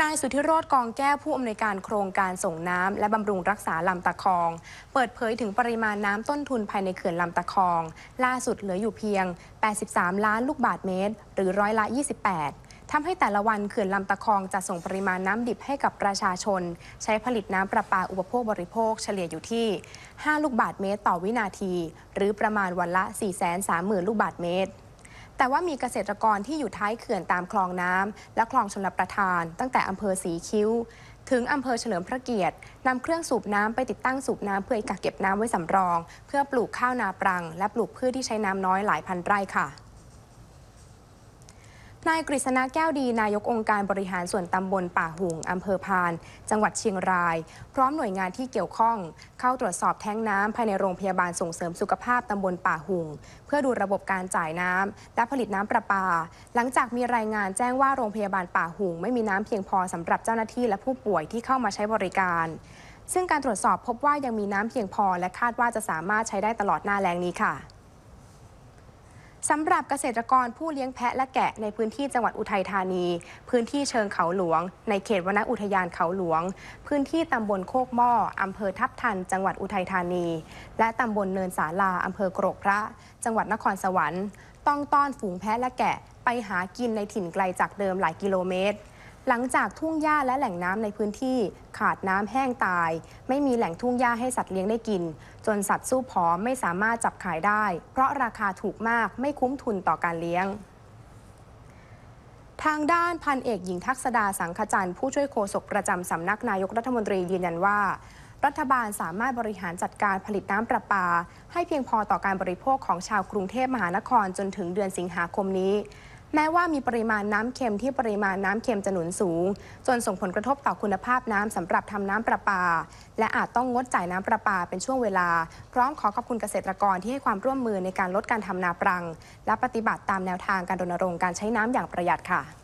นายสุธิโรธกองแก้วผู้อำนวยการโครงการส่งน้ำและบำรุงรักษาลำตะคอง เปิดเผยถึงปริมาณน้ำต้นทุนภายในเขื่อนลำตะคอง ล่าสุดเหลืออยู่เพียง 83 ล้านลูกบาทเมตร หรือร้อยละ 28ทำให้แต่ละวันเขื่อนลำตะคองจะส่งปริมาณน้ำดิบให้กับประชาชน ใช้ผลิตน้ำประปาอุปโภคบริโภคเฉลี่ยอยู่ที่ 5 ลูกบาทเมตร ต่อวินาที หรือประมาณวันละ 430,000 ลูกบาทเมตร แต่ว่ามีเกษตรกรที่อยู่ท้ายเขื่อนตามคลองน้ำและคลองชลประทาน ตั้งแต่อำเภอสีคิ้ว ถึงอำเภอเฉลิมพระเกียรตินำเครื่องสูบน้ำไปติดตั้งสูบน้ำเพื่อกักเก็บน้ำไว้สำรอง เพื่อปลูกข้าวนาปรัง และปลูกพืชที่ใช้น้ำน้อยหลายพันไร่ค่ะ นายกฤษณะแก้วดีนายกองค์การบริหารส่วนตำบลป่าหุงอำเภอพาน จังหวัดเชียงราย พร้อมหน่วยงานที่เกี่ยวข้อง เข้าตรวจสอบแท้งน้ำภายในโรงพยาบาลส่งเสริมสุขภาพตำบลป่าหุงเพื่อดูระบบการจ่ายน้ำและผลิตน้ำประปา หลังจากมีรายงานแจ้งว่าโรงพยาบาลป่าหุงไม่มีน้ำเพียงพอสำหรับเจ้าหน้าที่และผู้ป่วยที่เข้ามาใช้บริการ ซึ่งการตรวจสอบพบว่ายังมีน้ำเพียงพอ และคาดว่าจะสามารถใช้ได้ตลอดหน้าแล้งนี้ค่ะ สำหรับเกษตรกรผู้เลี้ยงแพะและแกะในพื้นที่จังหวัดอุทัยธานี พื้นที่เชิงเขาหลวง ในเขตวนอุทยานเขาหลวง พื้นที่ตำบลโคกหม้ออำเภอทับทัน จังหวัดอุทัยธานี และตำบลเนินสาลาอำเภอกรกพระ จังหวัดนครสวรรค์ ต้องต้อนฝูงแพะและแกะไปหากินในถิ่นไกลจากเดิมหลายกิโลเมตร หลังจากทุ่งหญ้าและแหล่งน้ำในพื้นที่ขาดน้ำแห้งตาย ไม่มีแหล่งทุ่งหญ้าให้สัตว์เลี้ยงได้กิน จนสัตว์สู้ผอมไม่สามารถจับขายได้ เพราะราคาถูกมากไม่คุ้มทุนต่อการเลี้ยงทางด้านพันเอกหญิงทักษดาสังขจันทร์ผู้ช่วยโฆษกประจำสำนักนายกรัฐมนตรียืนยันว่า รัฐบาลสามารถบริหารจัดการผลิตน้ำประปา ให้เพียงพอต่อการบริโภคของชาวกรุงเทพมหานครจนถึงเดือนสิงหาคมนี้ แม้ว่ามีปริมาณน้ำเค็มที่ปริมาณน้ำเค็มจะหนุนสูง จนส่งผลกระทบต่อคุณภาพน้ำสำหรับทำน้ำประปา และอาจต้องงดจ่ายน้ำประปาเป็นช่วงเวลา พร้อมขอขอบคุณเกษตรกรที่ให้ความร่วมมือในการลดการทำนาปรัง และปฏิบัติตามแนวทางการรณรงค์การใช้น้ำอย่างประหยัดค่ะ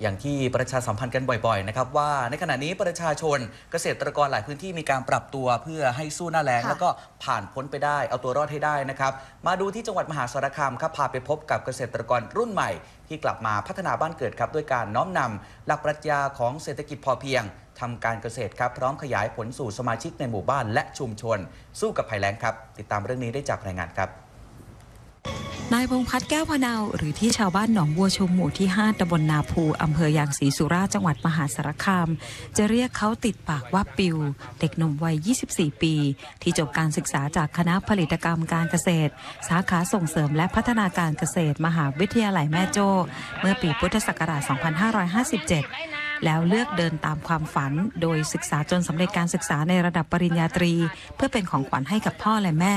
อย่างที่ประชาสัมพันธ์กันบ่อยๆนะครับว่าในขณะนี้ประชาชนเกษตรกรหลายพื้นที่มีการปรับตัวเพื่อให้สู้หน้าแล้งค่ะแล้วก็ผ่านพ้นไปได้ เอาตัวรอดให้ได้นะครับมาดูที่จังหวัดมหาสารคามครับพาไปพบกับเกษตรกรรุ่นใหม่ ที่กลับมาพัฒนาบ้านเกิดครับด้วยการน้อมนำหลักปรัชญาของเศรษฐกิจพอเพียงทำการเกษตรครับพร้อมขยายผลสู่สมาชิกในหมู่บ้านและชุมชน สู้กับภัยแล้งครับ ติดตามเรื่องนี้ได้จากรายงานครับ นายพงพัฒน์แก้วพนาวหรือที่ชาวบ้านหนองบัวชุมหมู่ที่ 5ตำบลนาภูอำเภอยางศรีสุราษฎร์จังหวัดมหาสารคาม จะเรียกเขาติดปากว่าปิว เด็กหนุ่มวัย 24 ปี ที่จบการศึกษาจากคณะผลิตกรรมการเกษตร สาขาส่งเสริมและพัฒนาการเกษตร มหาวิทยาลัยแม่โจ้ เมื่อปีพุทธศักราช 2557 แล้วเลือกเดินตามความฝัน โดยศึกษาจนสำเร็จการศึกษาในระดับปริญญาตรี เพื่อเป็นของขวัญให้กับพ่อและแม่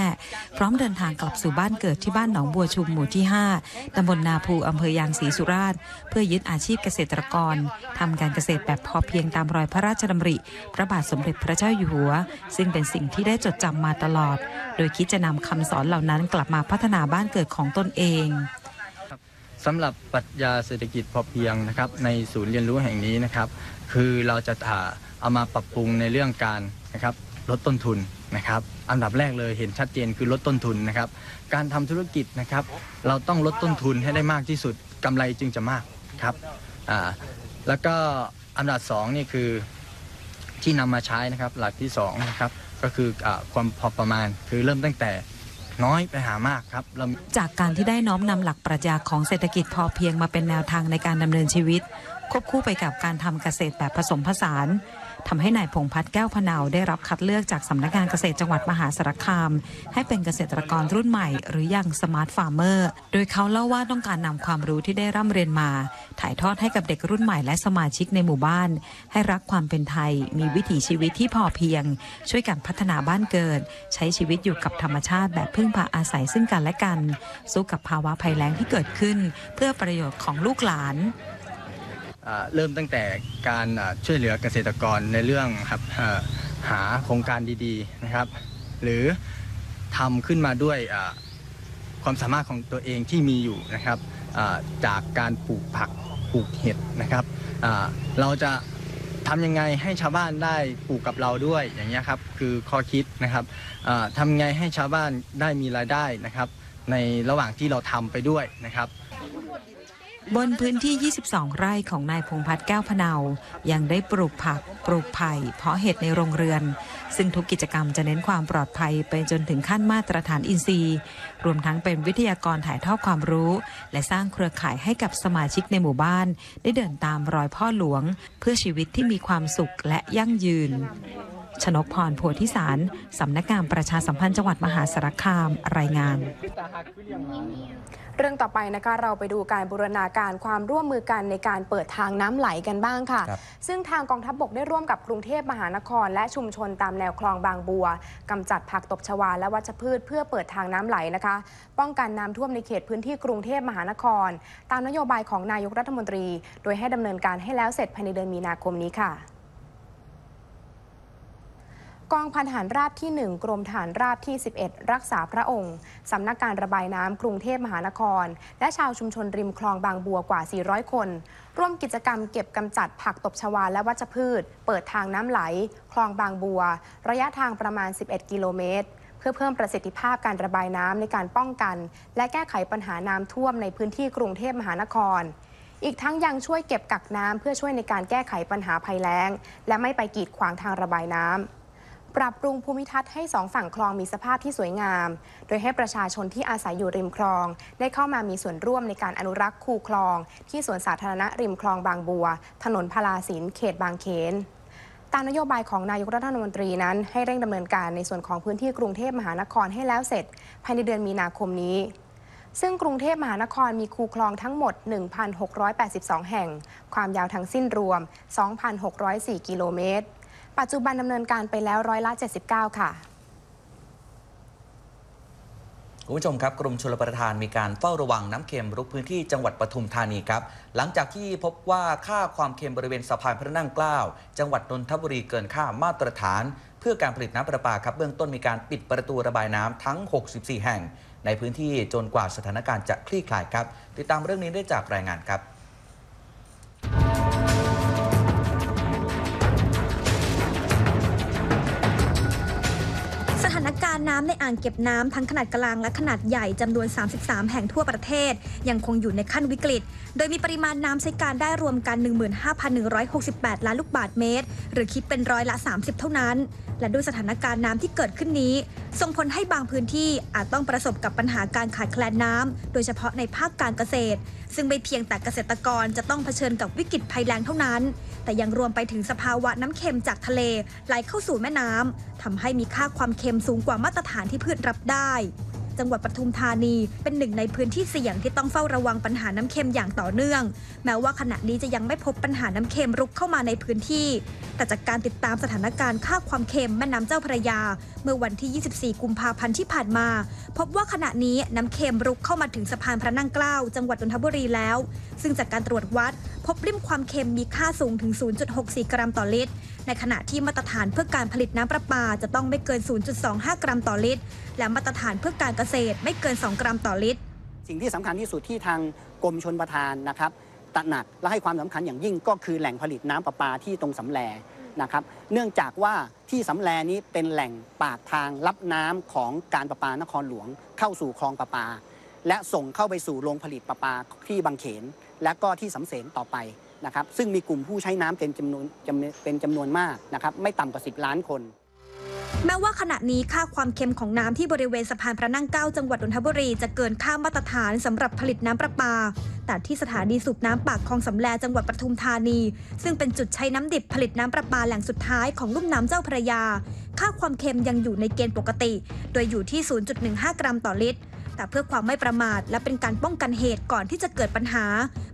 พร้อมเดินทางกลับสู่บ้านเกิดที่บ้านหนองบัวชุมหมู่ที่ 5ตำบลนาภูอำเภอยางศรีสุราษฎร์เพื่อยึดอาชีพเกษตรกรทำการเกษตรแบบพอเพียงตามรอยพระราชดำริ พระบาทสมเด็จพระเจ้าอยู่หัว ซึ่งเป็นสิ่งที่ได้จดจำมาตลอด โดยคิดจะนำคำสอนเหล่านั้นกลับมาพัฒนาบ้านเกิดของตนเอง สำหรับปรัชญาเศรษฐกิจพอเพียงนะครับในศูนย์เรียนรู้แห่งนี้นะครับ คือเราจะอ่าเอามาปรับปรุงในเรื่องการนะครับลดต้นทุนนะครับ อันดับแรกเลยเห็นชัดเจนคือลดต้นทุนนะครับ การทำธุรกิจนะครับ เราต้องลดต้นทุนให้ได้มากที่สุดกำไรจึงจะมากครับอ่าแล้วก็อันดับสองนี่คือที่นำมาใช้นะครับหลักที่สองนะครับก็คืออาความพอประมาณคือเริ่มตั้งแต่ น้อยไปหามากครับเราจากการที่ได้น้อมนำหลักปรัชญาของเศรษฐกิจพอเพียงมาเป็นแนวทางในการดำเนินชีวิตควบคู่ไปกับการทำเกษตรแบบผสมผสานทำให้นายพงพัฒน์แก้วพนาวได้รับคัดเลือกจากสำนักงานเกษตรจังหวัดมหาสารคาม ให้เป็นเกษตรกรรุ่นใหม่ หรือ young smart farmer โดยเขาเล่าว่าต้องการนำความรู้ที่ได้ร่ำเรียนมา ถ่ายทอดให้กับเด็กรุ่นใหม่และสมาชิกในหมู่บ้าน ให้รักความเป็นไทย มีวิถีชีวิตที่พอเพียง ช่วยกันพัฒนาบ้านเกิด ใช้ชีวิตอยู่กับธรรมชาติแบบพึ่งพาอาศัยซึ่งกันและกัน สู้กับภาวะภัยแล้งที่เกิดขึ้น เพื่อประโยชน์ของลูกหลาน เริ่มตั้งแต่การช่วยเหลือเกษตรกรในเรื่องครับหาโครงการดีๆนะครับ หรือทำขึ้นมาด้วยความสามารถของตัวเองที่มีอยู่นะครับจากการปลูกผักปลูกเห็ดนะครับเราจะทำยังไงให้ชาวบ้านได้ปลูกกับเราด้วยอย่างนี้ครับคือข้อคิดนะครับทำยังไงให้ชาวบ้านได้มีรายได้นะครับ ในระหว่างที่เราทำไปด้วยนะครับ บนพื้นที่ 22 ไร่ของนายพงพัฒน์แก้วพเนา ยังได้ปลูกผัก ปลูกไผ่ เพาะเห็ดในโรงเรือน ซึ่งทุกกิจกรรมจะเน้นความปลอดภัยไปจนถึงขั้นมาตรฐานอินทรีย์ รวมทั้งเป็นวิทยากรถ่ายทอดความรู้ และสร้างเครือข่ายให้กับสมาชิกในหมู่บ้าน ได้เดินตามรอยพ่อหลวง เพื่อชีวิตที่มีความสุขและยั่งยืน ชนกพรโพธิสาร สำนักงานประชาสัมพันธ์จังหวัดมหาสารคามรายงาน เรื่องต่อไปนะคะเราไปดูการบูรณาการความร่วมมือกันในการเปิดทางน้ำไหลกันบ้างค่ะครับซึ่งทางกองทัพบบกได้ร่วมกับกรุงเทพมหานคร และชุมชนตามแนวคลองบางบัวกำจัดผักตบชวาและวัชพืช เพื่อเปิดทางน้ำไหลนะคะ ป้องกันน้ำท่วมในเขตพื้นที่กรุงเทพมหานคร ตามนโยบายของนายกรัฐมนตรี โดยให้ดำเนินการให้แล้วเสร็จภายในเดือนมีนาคมนี้ค่ะ กองพันทหารราบที่ 1 กรมฐานราบที่ 11 รักษาพระองค์ สำนักการระบายน้ำกรุงเทพมหานคร และชาวชุมชนริมคลองบางบัวกว่า 400 คน ร่วมกิจกรรมเก็บกำจัดผักตบชวาและวัชพืช เปิดทางน้ำไหล คลองบางบัว ระยะทางประมาณ 11 กิโลเมตร เพื่อเพิ่มประสิทธิภาพการระบายน้ำในการป้องกัน และแก้ไขปัญหาน้ำท่วมในพื้นที่กรุงเทพมหานครอีกทั้งยังช่วยเก็บกักน้ำเพื่อช่วยในการแก้ไขปัญหาภัยแล้ง และไม่ไปกีดขวางทางระบายน้ำ ปรับปรุงภูมิทัศน์ให้สองฝั่งคลองมีสภาพที่สวยงาม โดยให้ประชาชนที่อาศัยอยู่ริมคลอง ได้เข้ามามีส่วนร่วมในการอนุรักษ์คูคลอง ที่สวนสาธารณะริมคลองบางบัว ถนนพลาสินเขตบางเขนตามนโยบายของนายกรัฐมนตรีนั้น ให้เร่งดำเนินการในส่วนของพื้นที่กรุงเทพมหานครให้แล้วเสร็จ ภายในเดือนมีนาคมนี้ซึ่งกรุงเทพมหานครมีคูคลองทั้งหมด 1,682 แห่ง ความยาวทั้งสิ้นรวม 2,604 กิโลเมตร ปัจจุบันดำเนินการไปแล้วร้อยละ 79 ค่ะคุณผู้ชมครับกรมชลประทานมีการเฝ้าระวังน้ำเค็มรุกพื้นที่จังหวัดปทุมธานีครับ หลังจากที่พบว่าค่าความเค็มบริเวณสะพานพระนั่งเกล้าจังหวัดนนทบุรีเกินค่ามาตรฐาน เพื่อการผลิตน้ำประปาครับเบื้องต้นมีการปิดประตูระบายน้ำทั้ง 64 แห่ง ในพื้นที่จนกว่าสถานการณ์จะคลี่คลายครับ ติดตามเรื่องนี้ได้จากรายงานครับ น้ำในอ่างเก็บน้ำทั้งขนาดกลางและขนาดใหญ่จำนวน 33 แห่งทั่วประเทศ ยังคงอยู่ในขั้นวิกฤต โดยมีปริมาณน้ำใช้การได้รวมกัน 15,168 ล้านลูกบาศก์เมตร หรือคิดเป็นร้อยละ 30 เท่านั้น และด้วยสถานการณ์น้ำที่เกิดขึ้นนี้ ส่งผลให้บางพื้นที่อาจต้องประสบกับปัญหาการขาดแคลนน้ำโดยเฉพาะในภาคการเกษตร ซึ่งไม่เพียงแต่เกษตรกรจะต้องเผชิญกับวิกฤตภัยแล้งเท่านั้น แต่ยังรวมไปถึงสภาวะน้ำเค็มจากทะเลไหลเข้าสู่แม่น้ำทำให้มีค่าความเค็มสูงกว่ามาตรฐานที่พืชรับได้ จังหวัดปทุมธานี เป็นหนึ่งในพื้นที่เสี่ยงที่ต้องเฝ้าระวังปัญหาน้ำเค็มอย่างต่อเนื่อง แม้ว่าขณะนี้จะยังไม่พบปัญหาน้ำเค็มรุกเข้ามาในพื้นที่ แต่จากการติดตามสถานการณ์ค่าความเค็มแม่น้ำเจ้าพระยา เมื่อวันที่ 24 กุมภาพันธ์ที่ผ่านมา พบว่าขณะนี้น้ำเค็มรุกเข้ามาถึงสะพานพระนั่งเกล้าจังหวัดนนทบุรีแล้ว ซึ่งจากการตรวจวัด พบริมความเค็มมีค่าสูงถึง 0.64 กรัมต่อลิตร ในขณะที่มาตรฐานเพื่อการผลิตน้ำประปาจะต้องไม่เกิน 0.25 กรัมต่อลิตร และมาตรฐานเพื่อการเกษตรไม่เกิน 2 กรัมต่อลิตร สิ่งที่สำคัญที่สุดที่ทางกรมชนประทานนะครับตระหนักและให้ความสำคัญอย่างยิ่งก็คือแหล่งผลิตน้ำประปาที่ตรงสำแลนะครับ เนื่องจากว่าที่สำแลนี้เป็นแหล่งปากทางรับน้ำของการประปานครหลวง เข้าสู่คลองประปา และส่งเข้าไปสู่โรงผลิตประปาที่บางเขน และก็ที่สำเสนต่อไป นะครับซึ่งมีกลุ่มผู้ใช้น้ำเป็นจำนวนจำเป็นจำนวนมากนะครับไม่ต่ำกว่า 10 ล้านคน แม้ว่าขณะนี้ค่าความเค็มของน้ำที่บริเวณสะพานพระนั่งเกล้าจังหวัดนนทบุรีจะเกินค่ามาตรฐานสำหรับผลิตน้ำประปา แต่ที่สถานีสูบน้ำปากคลองสำแลจังหวัดปทุมธานี ซึ่งเป็นจุดใช้น้ำดิบผลิตน้ำประปาแหล่งสุดท้ายของลุ่มน้ำเจ้าพระยา ค่าความเค็มยังอยู่ในเกณฑ์ปกติ โดยอยู่ที่ 0.15 กรัมต่อลิตร แต่เพื่อความไม่ประมาทและเป็นการป้องกันเหตุก่อนที่จะเกิดปัญหา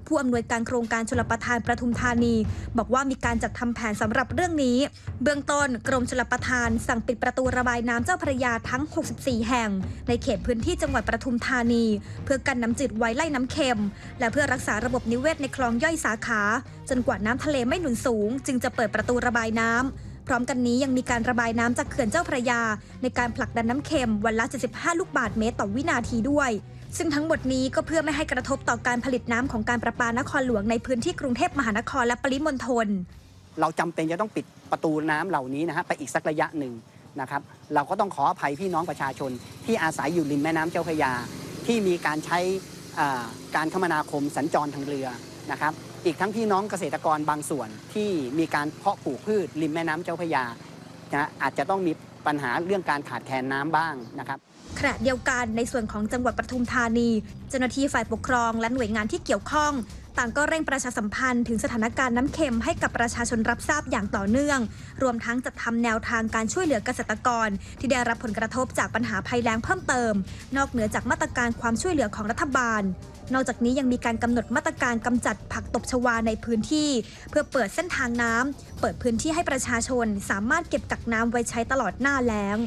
ผู้อำนวยการโครงการชลประทานประทุมธานี บอกว่ามีการจัดทำแผนสำหรับเรื่องนี้ เบื้องต้นกรมชลประทาน สั่งปิดประตูระบายน้ำเจ้าพระยาทั้ง 64 แห่ง ในเขตพื้นที่จังหวัดประทุมธานี เพื่อกันน้ำจืดไว้ไล่น้ำเค็ม และเพื่อรักษาระบบนิเวศในคลองย่อยสาขา จนกว่าน้ำทะเลไม่หนุนสูง จึงจะเปิดประตูระบายน้ำ ร้อมกันนี้ยังมีการระบายน้ำจากเขื่อนเจ้าพระยา ในการผลักดันน้ำเค็มวันละ 75 ลูกบาศก์เมตรต่อวินาทีด้วย ซึ่งทั้งหมดนี้ก็เพื่อไม่ให้กระทบต่อการผลิตน้ำของการประปานครหลวงในพื้นที่กรุงเทพมหานครและปริมณฑลเราจำเป็นจะต้องปิดประตูน้ำเหล่านี้นะฮะไปอีกสักระยะหนึ่งนะครับเราก็ต้องขออภัยพี่น้องประชาชน ที่อาศัยอยู่ริมแม่น้ำเจ้าพระยา ที่มีการใช้การคมนาคมสัญจรทางเรือนะครับ อีกทั้งพี่น้องเกษตรกรบางส่วนที่มีการเพาะปลูกพืชริมแม่น้ำเจ้าพระยานะอาจจะต้องมีปัญหาเรื่องการขาดแคลนน้ำบ้างนะครับขณะเดียวกันในส่วนของจังหวัดปทุมธานี เจ้าหน้าที่ฝ่ายปกครองและหน่วยงานที่เกี่ยวข้อง ต่างก็เร่งประชาสัมพันธ์ถึงสถานการณ์น้ำเค็มให้กับประชาชนรับทราบอย่างต่อเนื่อง รวมทั้งจัดทำแนวทางการช่วยเหลือเกษตรกร ที่ได้รับผลกระทบจากปัญหาภัยแล้งเพิ่มเติม นอกเหนือจากมาตรการความช่วยเหลือของรัฐบาลนอกจากนี้ยังมีการกำหนดมาตรการกำจัดผักตบชวาในพื้นที่ เพื่อเปิดเส้นทางน้ำเปิดพื้นที่ให้ประชาชนสามารถเก็บกักน้ำไว้ใช้ตลอดหน้าแล้ง